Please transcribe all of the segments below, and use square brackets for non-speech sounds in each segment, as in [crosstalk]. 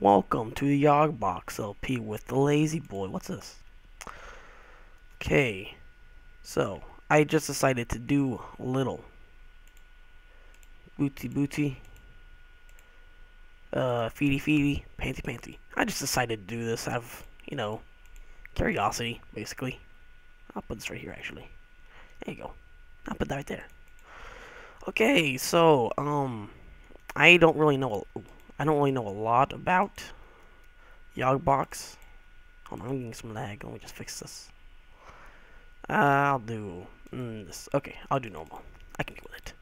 welcome to the Yogbox LP with the Lazy Boy. What's this? Okay, so I just decided to do a little booty booty, uh, feety feety. panty panty. I just decided to do this out of, you know, curiosity, basically. I'll put this right here, actually. There you go. I'll put that right there. Okay, so, um, I don't really know, I don't really know a lot about Yogbox. Hold on, I'm getting some lag. Let me just fix this. Uh, I'll do mm, this. Okay, I'll do normal. I can deal with it.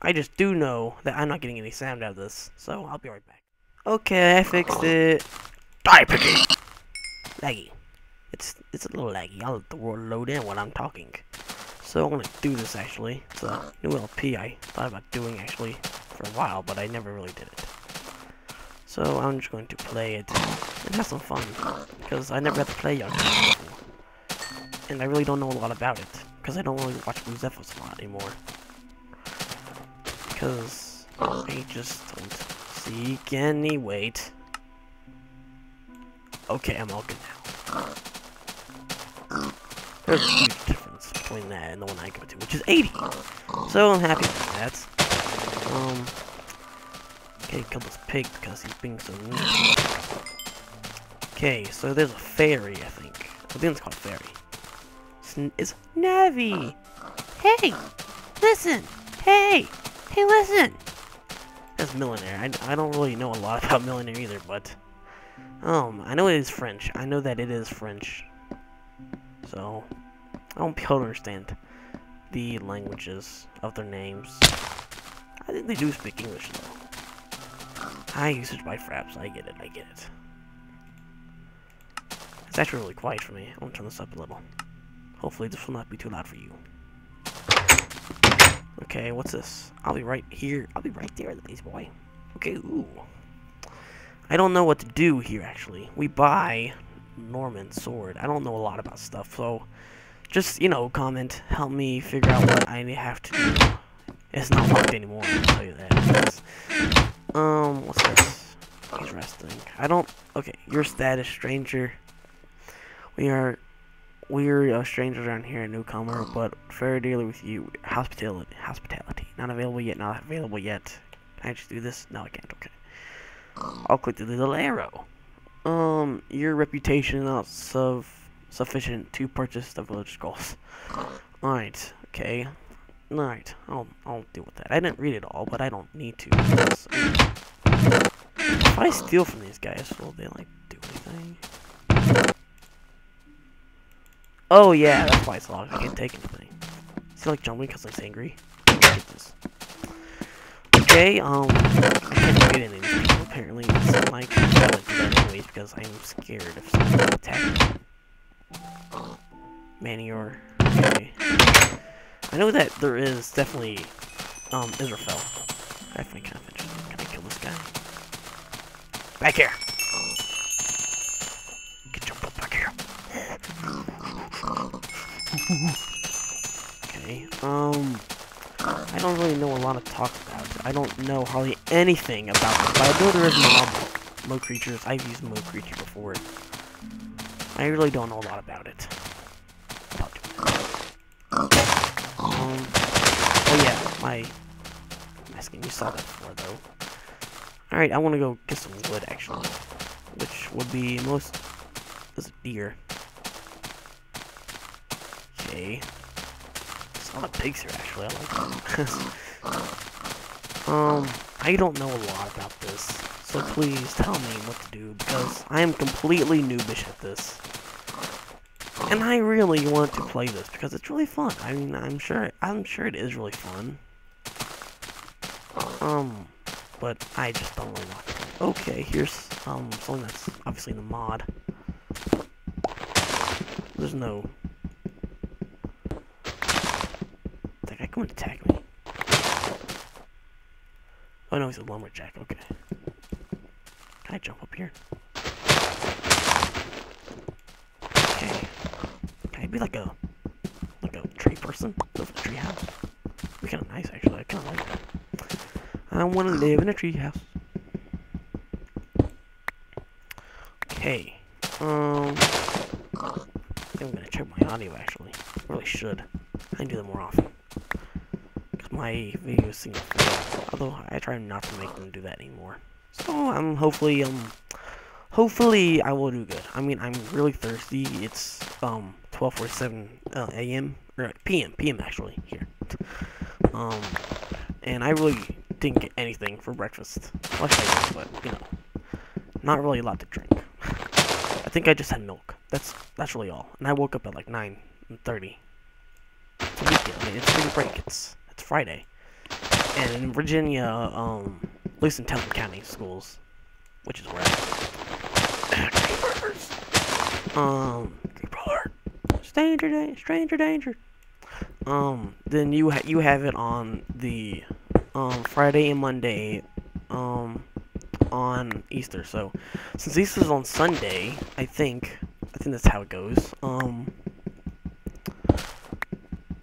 I just do know that I'm not getting any sound out of this, so I'll be right back. Okay, I fixed [laughs] it. Die, Piggy! Laggy. It's it's a little laggy. I'll let the world load in when I'm talking. So I'm gonna do this actually. It's a new LP I thought about doing actually for a while, but I never really did it. So I'm just going to play it and have some fun because I never had to play Young before, and I really don't know a lot about it because I don't really watch BlueXephos a lot anymore. Because I just don't seek any weight. Okay, I'm all good now. There's a huge difference between that and the one I go to, which is 80. So I'm happy with that. Um, okay, this pig because he's being so mean. Okay, so there's a fairy, I think. I think it's called fairy. It's, it's Navi! Hey! Listen! Hey! Hey, listen! That's Millénaire. I, I don't really know a lot [laughs] about Millénaire either, but... Um, I know it is French. I know that it is French. So, I won't be able to understand the languages of their names. I think they do speak English, though. High usage by fraps. I get it, I get it. It's actually really quiet for me. I'm gonna turn this up a little. Hopefully this will not be too loud for you. Okay, what's this? I'll be right here. I'll be right there, lazy boy. Okay, ooh. I don't know what to do here, actually. We buy Norman sword. I don't know a lot about stuff, so just, you know, comment. Help me figure out what I have to do. It's not locked anymore, I'll tell you that. um, what's this? Interesting. I don't... Okay, your status, stranger. We are we're a stranger around here, a newcomer, but fair dealer with you. Hospitality, hospitality. Not available yet. Not available yet. Can I just do this? No, I can't. Okay. I'll click the little arrow. Um, your reputation not suf sufficient to purchase the village scrolls. Alright. Okay. Alright. I'll I'll deal with that. I didn't read it all, but I don't need to. Because, if I steal from these guys, will they like do anything? Oh yeah, that's why it's locked. I can't take anything. Is he like jumping because he's angry? Okay, um, I can't get any of apparently. It's like, I do that anyways because I'm scared if someone me. Manior. Okay. I know that there is definitely, um, Israfel. Find kind of interesting. Can I kill this guy? Back here! Get jump up back here. okay, um, I don't really know a lot to talk about. I don't know hardly anything about it, but I know there is mob, Mo Creatures. I've used Mo Creature before. I really don't know a lot about it. Um, oh yeah, my, my skin, you saw that before though. Alright, I want to go get some wood actually, which would be most, this deer. Okay. There's a lot of pigs here, actually. I like [laughs] um, I don't know a lot about this, so please tell me what to do, because I am completely noobish at this. And I really want to play this, because it's really fun. I mean, I'm sure, I'm sure it is really fun. Um, but I just don't really want to. Okay, here's, um, something that's obviously in the mod. There's no Come and attack me. Oh no, he's a lumberjack. Okay. Can I jump up here? be like a like a tree person, live in a tree house. Be kind of nice, actually. I kind of like that. I want to live in a tree house. Okay. Um. I am gonna check my audio actually. I really should. I do that more often. Cause my videos seem to. Although I try not to make them do that anymore. So I'm um, hopefully um hopefully I will do good. I mean I'm really thirsty. It's um 12:47 uh, a.m. or p.m. p.m. actually here. Um and I really didn't get anything for breakfast. Well, I did, but you know, not really a lot to drink. I think I just had milk. That's that's really all. And I woke up at like 9:30. It's. I mean, it's spring break. It's it's Friday. And in Virginia, um, at least in Temple County schools, which is where I! Um, alert! Stranger danger! Stranger danger! Um, then you ha you have it on the um Friday and Monday, um, on Easter. So, since Easter's on Sunday, I think I think that's how it goes. Um,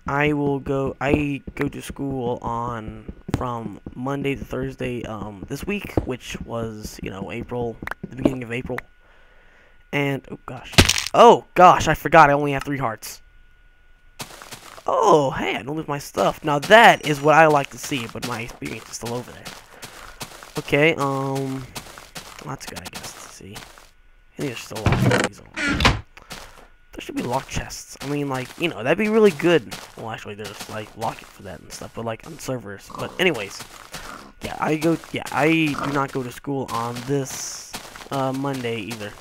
I will go. I go to school on from Monday to Thursday. Um, this week, which was you know April, the beginning of April, and oh gosh, oh gosh, I forgot. I only have three hearts. Oh, hey, I don't lose my stuff. Now that is what I like to see, but my experience is still over there. Okay, um, that's good, I guess, to see. I think there's still on. There should be lock chests. I mean, like, you know, that'd be really good. Well, actually, there's, like, locket for that and stuff, but, like, on servers. But, anyways, yeah, I go, yeah, I do not go to school on this, uh, Monday either.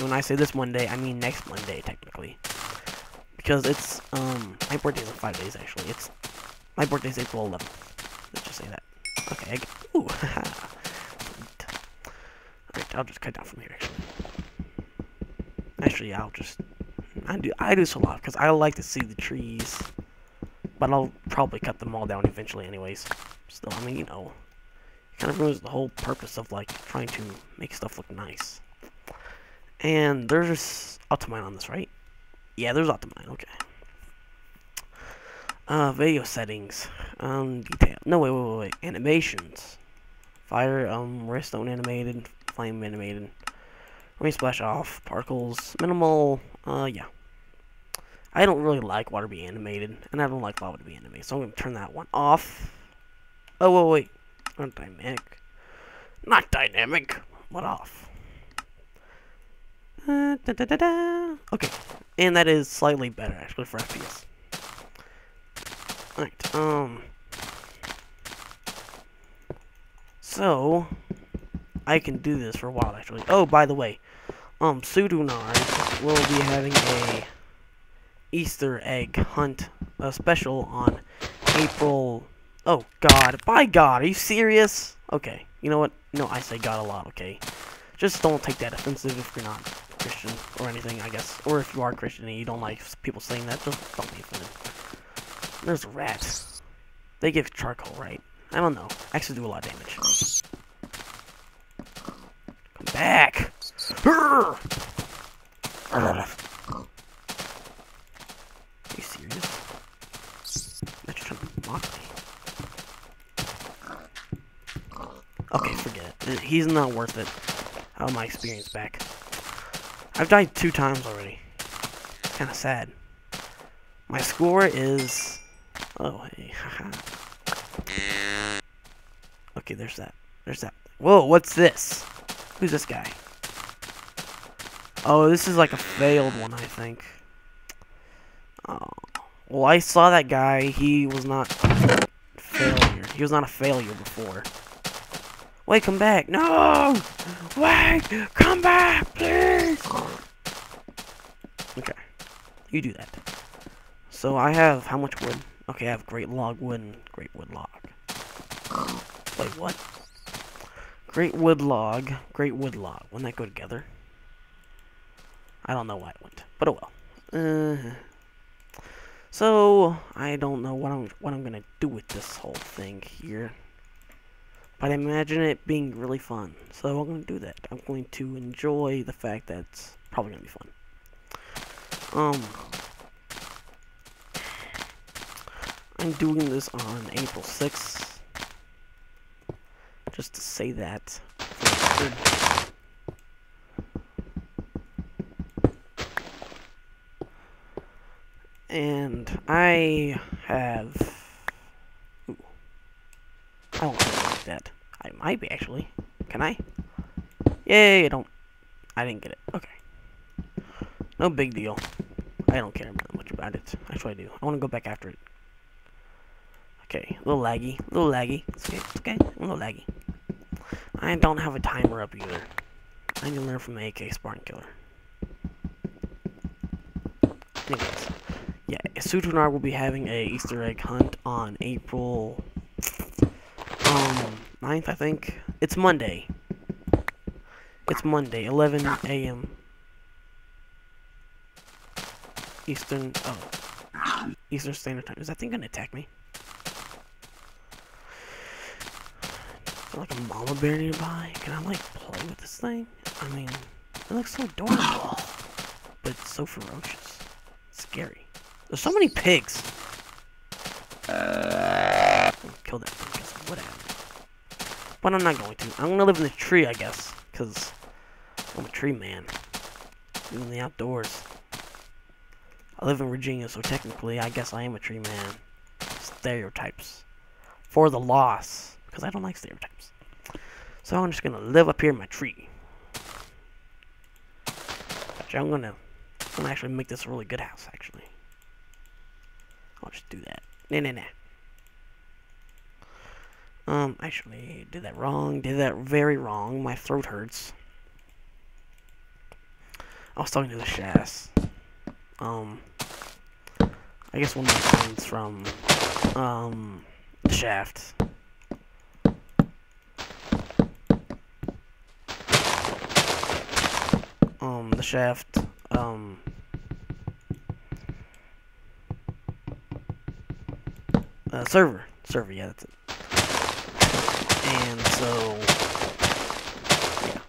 When I say this Monday, I mean next Monday, technically. Because it's, um, my birthday's in five days, actually. It's, my birthday's April 11th. Let's just say that. Okay, I, ooh, [laughs] Alright, I'll just cut down from here, actually. Actually, I'll just... I do, I do this a lot, because I like to see the trees. But I'll probably cut them all down eventually anyways. Still, I mean, you know... It kind of ruins the whole purpose of, like, trying to make stuff look nice. And there's Automine on this, right? Yeah, there's Automine, okay. Uh, video settings. Um, detail. No, wait, wait, wait, wait. Animations. Fire, um, redstone animated, flame animated. Rain splash off, particles, minimal, uh, yeah. I don't really like water to be animated, and I don't like lava to be animated, so I'm going to turn that one off. Oh, wait, wait. Not dynamic. Not dynamic, What off. Da, da, da, okay, and that is slightly better, actually, for FPS. Alright, um... So, I can do this for a while, actually. Oh, by the way, um, Pseudonard will be having a Easter egg hunt a special on April... Oh, God. By God, are you serious? Okay, you know what? No, I say God a lot, okay? Just don't take that offensive if you're not Christian or anything, I guess. Or if you are Christian and you don't like people saying that, just don't be offended. There's rats. They give charcoal, right? I don't know. Actually do a lot of damage. Come back! Are you serious? Trying to mock me. Okay, forget it. He's not worth it. How my experience back? I've died two times already. Kinda sad. My score is... Oh, hey, haha. okay, there's that. There's that. Whoa, what's this? Who's this guy? Oh, this is like a failed one, I think. Oh. Well, I saw that guy. He was not failure. He was not a failure before. Wait, come back. No! Wait! Come back, please! Okay. You do that. So I have how much wood? Okay, I have great log wood and great wood log. Wait, what? Great wood log, great wood log. Wouldn't that go together? I don't know why it went, but oh well. Uh, so I don't know what I'm what I'm gonna do with this whole thing here. But I imagine it being really fun. So I'm going to do that. I'm going to enjoy the fact that it's probably going to be fun. Um, I'm doing this on April 6th. Just to say that. And I have... Ooh. I like that. I might be, actually. Can I? Yay, I don't... I didn't get it. Okay. No big deal. I don't care much about it. Actually, I do. I want to go back after it. Okay, a little laggy. A little laggy. It's okay. It's okay. A little laggy. I don't have a timer up either. I need to learn from the AK Spartan Killer. Anyways, yeah, Sutunar will be having a Easter egg hunt on April 9th, I think. It's Monday. It's Monday, 11 a.m. Eastern. Oh, Eastern Standard Time. Is that thing gonna attack me? like a mama bear nearby? Can I like play with this thing? I mean, it looks so adorable, but it's so ferocious. It's scary. There's so many pigs. Uh, kill that thing. But I'm not going to. I'm gonna live in the tree, I guess, because I'm a tree man. in the outdoors. I live in Virginia, so technically, I guess I am a tree man. Stereotypes. For the loss because I don't like stereotypes. So I'm just gonna live up here in my tree. Actually, I'm gonna, I'm gonna actually make this a really good house. Actually, I'll just do that. Nah, nah, nah. Um, actually, did that wrong. Did that very wrong. My throat hurts. I was talking to the Shas. Um, I guess one of my friends from, um, the Shaft. um, the shaft, um, uh, server, server, yeah, that's it. So, yeah,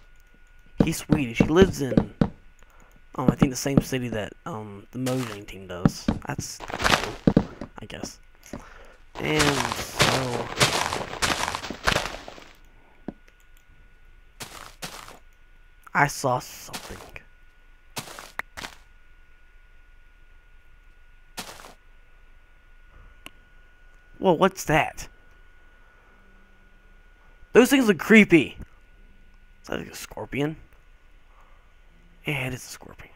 he's Swedish. He lives in, um, I think the same city that um the Mojang team does. That's cool, I guess. And so. I saw something. Well, what's that? Those things look creepy. Is that like a scorpion? Yeah, it is a scorpion.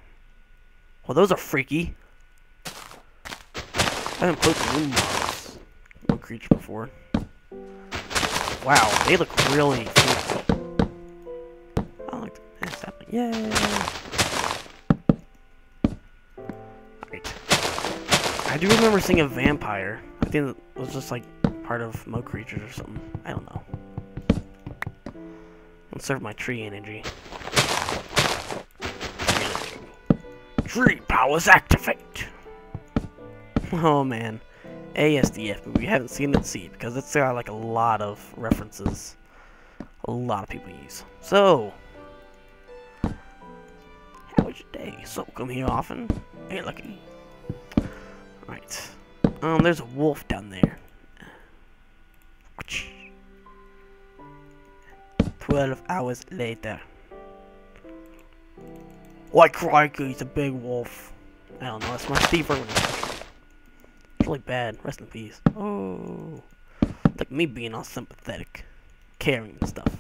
Well, those are freaky. I haven't played the mobs. Mo Creature before. Wow, they look really freaky. I like happening. Yay! Alright. I do remember seeing a vampire. I think it was just like part of Mo Creatures or something. I don't know. Conserve my tree energy. Tree powers activate! [laughs] Oh man. ASDF, but we haven't seen it see because it's got like a lot of references. A lot of people use. So, how was your day? So, come here often. Hey, lucky. Alright. Um, there's a wolf down there. Twelve hours later. Why crikey, he's a big wolf. I don't know, that's my Steve Irwin It's really bad. Rest in peace. Oh. Like me being all sympathetic. Caring and stuff.